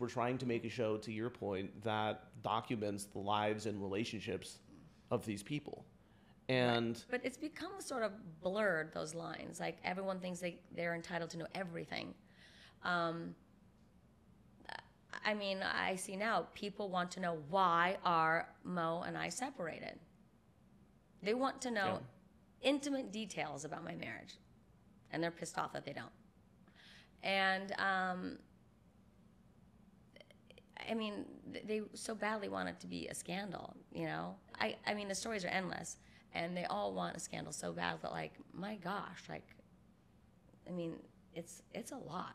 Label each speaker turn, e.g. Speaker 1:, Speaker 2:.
Speaker 1: we're trying to make a show, to your point, that documents the lives and relationships of these people. And
Speaker 2: But it's become sort of blurred, those lines. Like everyone thinks they, they're entitled to know everything. Um, I mean, I see now people want to know why are Mo and I separated. They want to know
Speaker 1: Yeah.
Speaker 2: intimate details about my marriage, and they're pissed off that they don't. And um, I mean, they so badly want it to be a scandal, you know? I, I mean, the stories are endless, and they all want a scandal so bad that, like, my gosh, like, I mean, it's it's a lot.